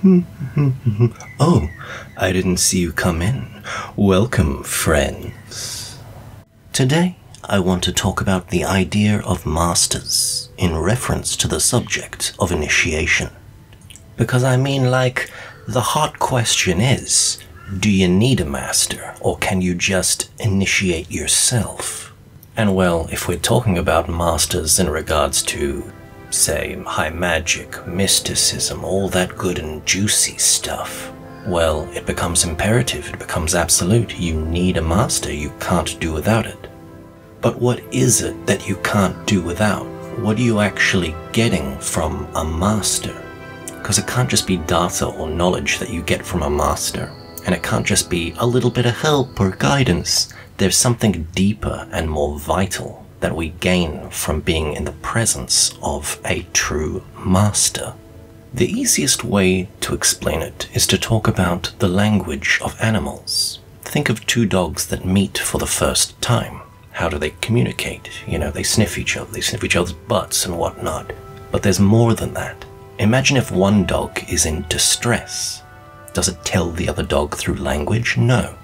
oh, I didn't see you come in. Welcome, friends. Today, I want to talk about the idea of masters in reference to the subject of initiation. Because I mean, like, the hot question is do you need a master, or can you just initiate yourself? And well, if we're talking about masters in regards to say, high magic, mysticism, all that good and juicy stuff, well, it becomes imperative, it becomes absolute. You need a master, you can't do without it. But what is it that you can't do without? What are you actually getting from a master? Because it can't just be data or knowledge that you get from a master, and it can't just be a little bit of help or guidance. There's something deeper and more vital that we gain from being in the presence of a true master. The easiest way to explain it is to talk about the language of animals. Think of two dogs that meet for the first time. How do they communicate? You know, they sniff each other, they sniff each other's butts and whatnot. But there's more than that. Imagine if one dog is in distress. Does it tell the other dog through language? No.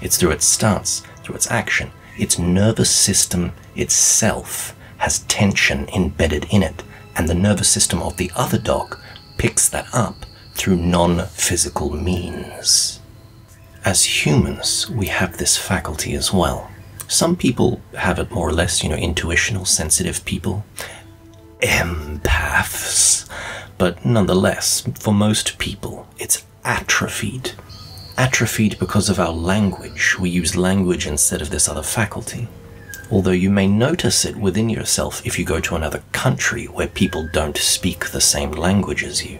It's through its stance, through its action. Its nervous system itself has tension embedded in it, and the nervous system of the other dog picks that up through non physical means. As humans, we have this faculty as well. Some people have it more or less, you know, intuitional, sensitive people, empaths, but nonetheless, for most people, it's atrophied. Atrophied because of our language. We use language instead of this other faculty although you may notice it within yourself if you go to another country where people don't speak the same language as you.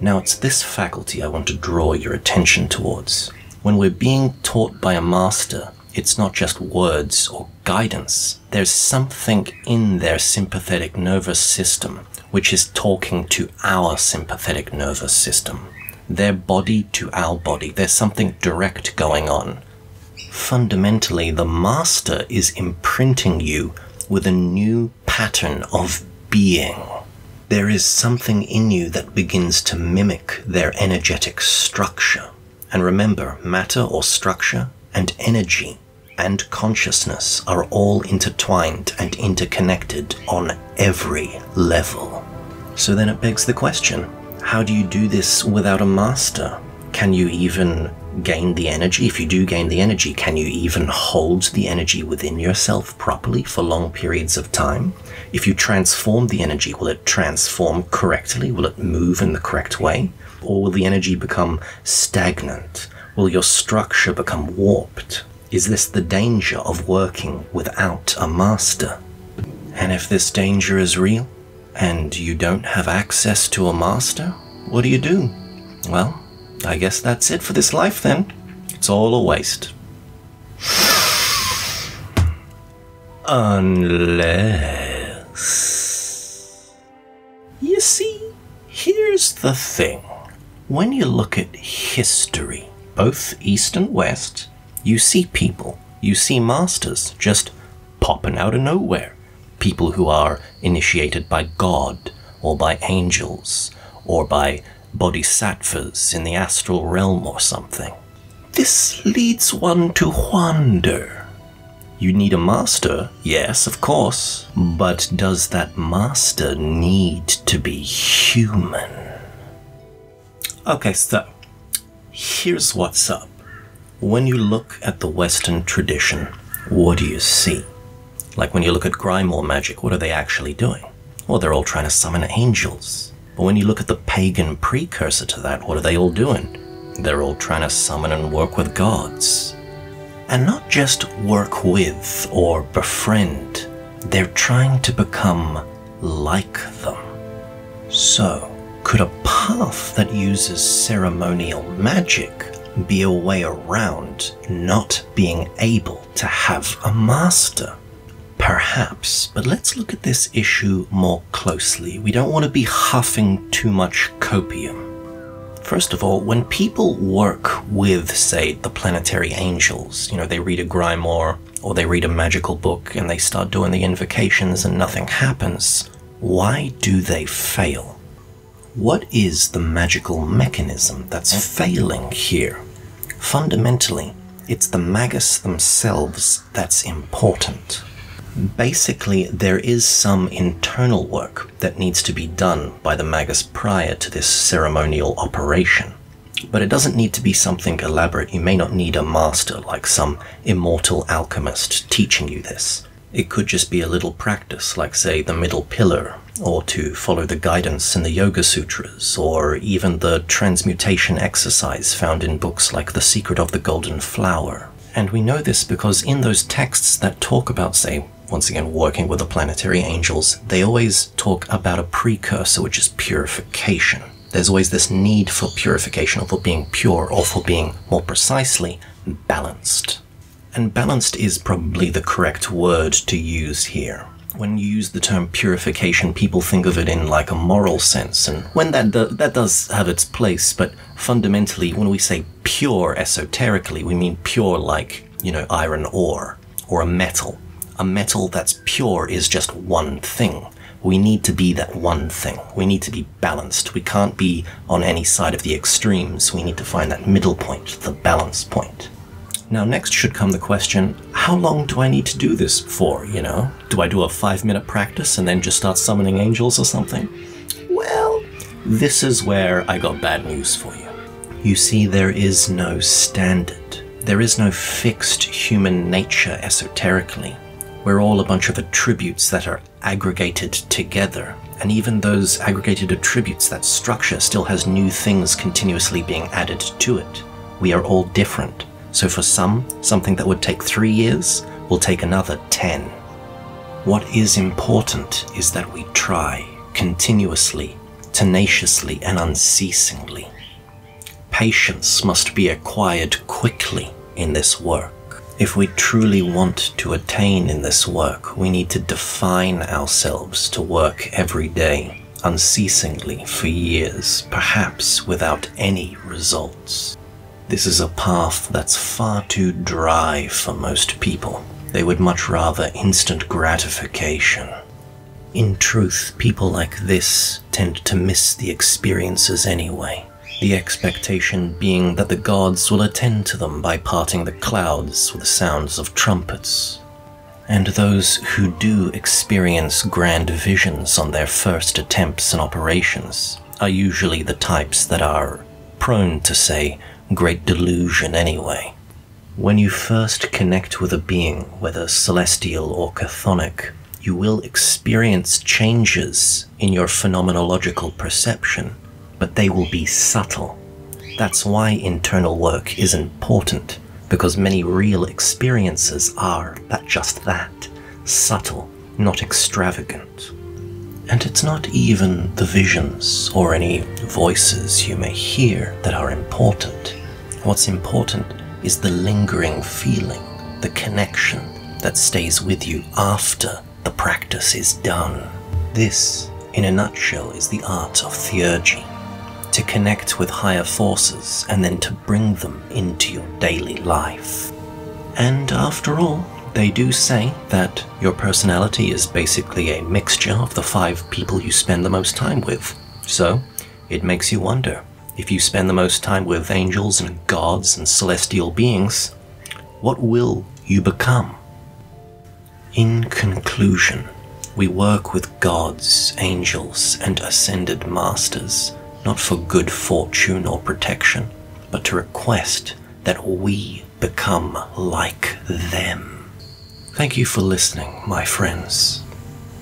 Now, it's this faculty I want to draw your attention towards. When we're being taught by a master, it's not just words or guidance. There's something in their sympathetic nervous system which is talking to our sympathetic nervous system. Their body to our body. There's something direct going on fundamentally, the master is imprinting you with a new pattern of being. There is something in you that begins to mimic their energetic structure. And remember, matter or structure and energy and consciousness are all intertwined and interconnected on every level. So then it begs the question how do you do this without a master? Can you even gain the energy? If you do gain the energy, can you even hold the energy within yourself properly for long periods of time? If you transform the energy, will it transform correctly? Will it move in the correct way? Or will the energy become stagnant? Will your structure become warped? Is this the danger of working without a master? And if this danger is real, and you don't have access to a master, what do you do? Well, I guess that's it for this life then. It's all a waste. Unless. You see, here's the thing. When you look at history, both East and West, you see people, you see masters just popping out of nowhere. People who are initiated by God, or by angels, or by bodhisattvas in the astral realm or something. This leads one to wonder. You need a master, yes, of course, but does that master need to be human? Okay, so here's what's up. When you look at the Western tradition, what do you see? Like when you look at Grimoire magic, what are they actually doing? Well, they're all trying to summon angels. But when you look at the pagan precursor to that, what are they all doing? They're all trying to summon and work with gods. And not just work with or befriend, they're trying to become like them. So, could a path that uses ceremonial magic be a way around not being able to have a master? Perhaps, but let's look at this issue more closely. We don't want to be huffing too much copium. First of all, when people work with, say, the planetary angels, you know, they read a grimoire or they read a magical book and they start doing the invocations and nothing happens, why do they fail? What is the magical mechanism that's failing here? Fundamentally, it's the Magus themselves that's important. Basically, there is some internal work that needs to be done by the Magus prior to this ceremonial operation. But it doesn't need to be something elaborate. You may not need a master like some immortal alchemist teaching you this. It could just be a little practice, like, say, the middle pillar, or to follow the guidance in the Yoga Sutras, or even the transmutation exercise found in books like The Secret of the Golden Flower. And we know this because in those texts that talk about, say, once again, working with the planetary angels, they always talk about a precursor, which is purification. There's always this need for purification, or for being pure, or for being, more precisely, balanced. And balanced is probably the correct word to use here. When you use the term purification, people think of it in like a moral sense, and when that do, that does have its place, but fundamentally, when we say pure esoterically, we mean pure like, you know, iron ore or a metal a metal that's pure is just one thing. We need to be that one thing. We need to be balanced. We can't be on any side of the extremes. We need to find that middle point, the balance point. Now, next should come the question how long do I need to do this for? You know, do I do a five minute practice and then just start summoning angels or something? Well, this is where I got bad news for you. You see, there is no standard, there is no fixed human nature esoterically. We're all a bunch of attributes that are aggregated together. And even those aggregated attributes, that structure still has new things continuously being added to it. We are all different. So for some, something that would take three years will take another ten. What is important is that we try continuously, tenaciously, and unceasingly. Patience must be acquired quickly in this work. If we truly want to attain in this work, we need to define ourselves to work every day, unceasingly for years, perhaps without any results. This is a path that's far too dry for most people. They would much rather instant gratification. In truth, people like this tend to miss the experiences anyway the expectation being that the gods will attend to them by parting the clouds with the sounds of trumpets. And those who do experience grand visions on their first attempts and operations are usually the types that are prone to, say, great delusion anyway. When you first connect with a being, whether celestial or chthonic, you will experience changes in your phenomenological perception but they will be subtle. That's why internal work is important, because many real experiences are that just that subtle, not extravagant. And it's not even the visions or any voices you may hear that are important. What's important is the lingering feeling, the connection that stays with you after the practice is done. This, in a nutshell, is the art of theurgy to connect with higher forces and then to bring them into your daily life. And after all, they do say that your personality is basically a mixture of the five people you spend the most time with. So, it makes you wonder if you spend the most time with angels and gods and celestial beings, what will you become? In conclusion, we work with gods, angels, and ascended masters not for good fortune or protection, but to request that we become like them. Thank you for listening, my friends,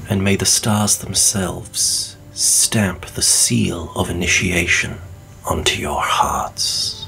and may the stars themselves stamp the seal of initiation onto your hearts.